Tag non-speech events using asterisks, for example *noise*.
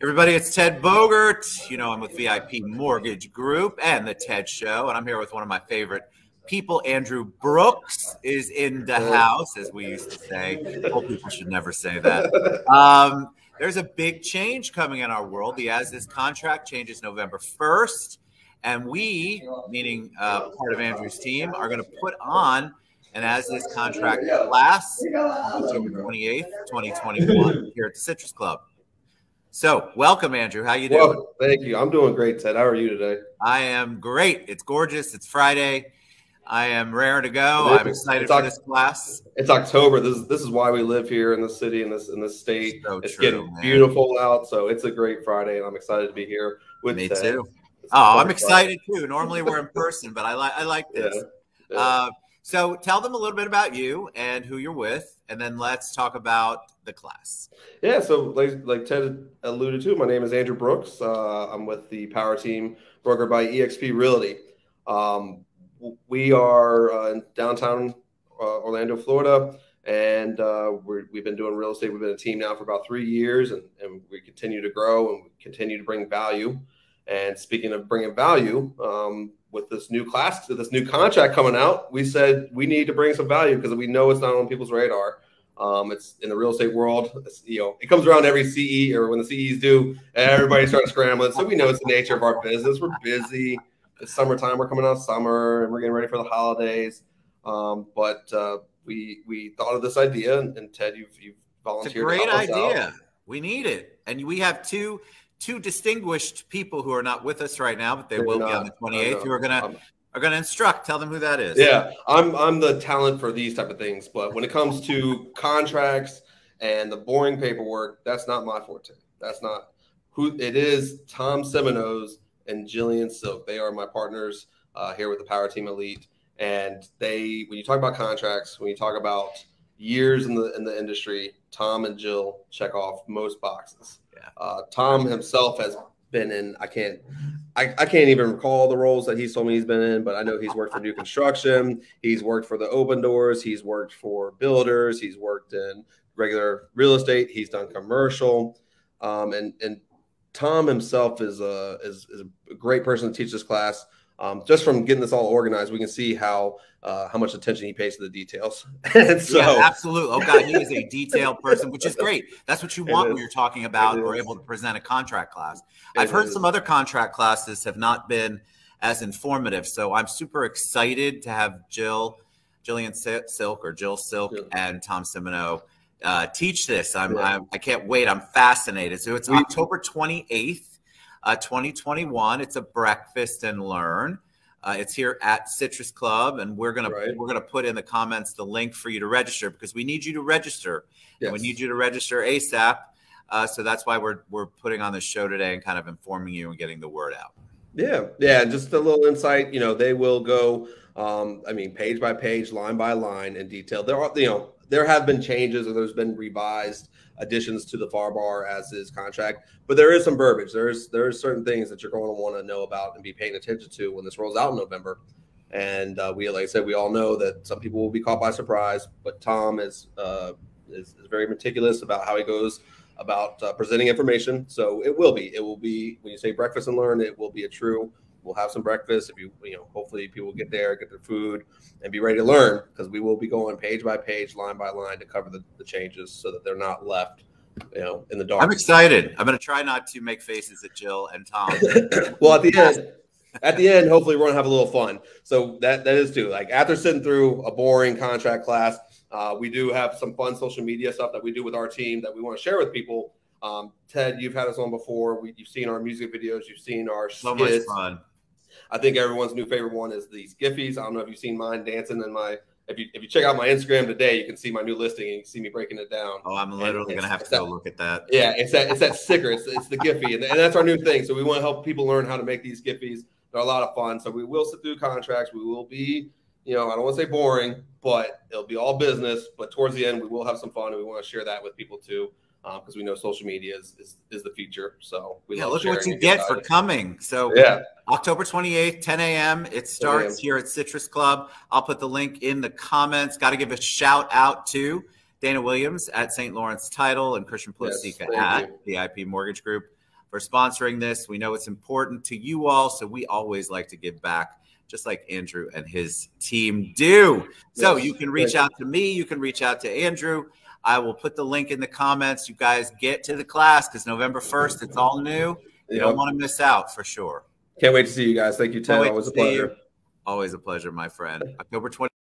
Everybody, it's Ted Bogert. You know, I'm with VIP Mortgage Group and the TED Show, and I'm here with one of my favorite people. Andrew Brooks is in the house, as we used to say. Old people should never say that. Um, there's a big change coming in our world. The as is contract changes November 1st, and we, meaning uh, part of Andrew's team, are going to put on an as is contract class October 28th, 2021, here at the Citrus Club. So, welcome, Andrew. How you doing? Well, thank you. I'm doing great, Ted. How are you today? I am great. It's gorgeous. It's Friday. I am rare to go. I'm excited for this class. It's October. This is this is why we live here in the city in this in this state. So it's true, getting man. beautiful out, so it's a great Friday, and I'm excited to be here with me Ted. too. Oh, I'm excited Friday. too. Normally we're in person, but I like I like *laughs* this. Yeah, yeah. Uh, so tell them a little bit about you and who you're with, and then let's talk about the class. Yeah, so like like Ted alluded to, my name is Andrew Brooks. Uh, I'm with the Power Team, brokered by EXP Realty. Um, we are uh, in downtown uh, Orlando, Florida, and uh, we have been doing real estate. We've been a team now for about three years, and, and we continue to grow and continue to bring value. And speaking of bringing value, um, with this new class, this new contract coming out, we said we need to bring some value because we know it's not on people's radar. Um, it's in the real estate world. you know, it comes around every CE or when the CEs do, everybody starts scrambling. So we know it's the nature of our business. We're busy. It's summertime. We're coming out of summer and we're getting ready for the holidays. Um, but uh, we we thought of this idea, and, and Ted, you've you've volunteered. It's a great idea. We need it, and we have two two distinguished people who are not with us right now, but they They're will not, be on the 28th. Who are gonna are going to instruct. Tell them who that is. Yeah, I'm I'm the talent for these type of things, but when it comes to contracts and the boring paperwork, that's not my forte. That's not who it is. Tom Simonos and Jillian Silk. They are my partners uh, here with the Power Team Elite, and they when you talk about contracts, when you talk about years in the in the industry, Tom and Jill check off most boxes. Yeah. Uh, Tom himself has been in. I can't. I, I can't even recall the roles that he's told me he's been in, but I know he's worked for new construction. He's worked for the open doors. He's worked for builders. He's worked in regular real estate. He's done commercial. Um, and and Tom himself is a is, is a great person to teach this class. Um, just from getting this all organized, we can see how uh, how much attention he pays to the details. *laughs* and so, yeah, absolutely. Oh God, he is a *laughs* detailed person, which is great. That's what you want when you're talking about or able to present a contract class. It I've heard is. some other contract classes have not been as informative, so I'm super excited to have Jill, Jillian Silk or Jill Silk, yeah. and Tom Simino uh, teach this. I'm, yeah. I'm I can't wait. I'm fascinated. So it's we, October 28th, uh, 2021. It's a breakfast and learn. Uh, it's here at Citrus Club, and we're gonna right. we're gonna put in the comments the link for you to register because we need you to register. Yes. we need you to register ASAP. Uh, so that's why we're we're putting on this show today and kind of informing you and getting the word out. Yeah, yeah. Just a little insight. You know, they will go. Um, I mean, page by page, line by line, in detail. There are, you know, there have been changes or there's been revised additions to the FAR/BAR as is contract. But there is some verbiage. There's there's certain things that you're going to want to know about and be paying attention to when this rolls out in November. And uh, we, like I said, we all know that some people will be caught by surprise. But Tom is uh, is, is, very meticulous about how he goes about uh, presenting information. So it will be. It will be when you say breakfast and learn. It will be a true we'll have some breakfast. If you, you know, hopefully people get there, get their food, and be ready to learn because we will be going page by page, line by line to cover the, the changes so that they're not left, you know, in the dark. I'm excited. I'm going to try not to make faces at Jill and Tom. *laughs* well, at the end, at the end, hopefully we're going to have a little fun. So that that is too. Like after sitting through a boring contract class, uh, we do have some fun social media stuff that we do with our team that we want to share with people. Um, Ted, you've had us on before. We, you've seen our music videos. You've seen our so skits. much fun. I think everyone's new favorite one is these Giphies. I don't know if you've seen mine dancing in my. If you if you check out my Instagram today, you can see my new listing and you can see me breaking it down. Oh, I'm literally gonna have to that, go look at that. Yeah, it's that it's that sticker. It's, it's the Giphy, and, and that's our new thing. So we want to help people learn how to make these Giphies. They're a lot of fun. So we will sit through contracts. We will be, you know, I don't want to say boring, but it'll be all business. But towards the end, we will have some fun, and we want to share that with people too because um, we know social media is, is, is the future. So yeah, look at what you get for it. coming. So yeah, October 28th, 10 a.m. It starts here at Citrus Club. I'll put the link in the comments. Got to give a shout out to Dana Williams at St. Lawrence Title and Christian Plosica yes, at you. VIP Mortgage Group. for sponsoring this. We know it's important to you all, so we always like to give back just like Andrew and his team do. So yes. you can reach out to me, you can reach out to Andrew. I will put the link in the comments. You guys get to the class because November 1st, it's all new. You yep. don't want to miss out for sure. Can't wait to see you guys. Thank you, Ted. Always a pleasure. Always a pleasure, my friend. October 20.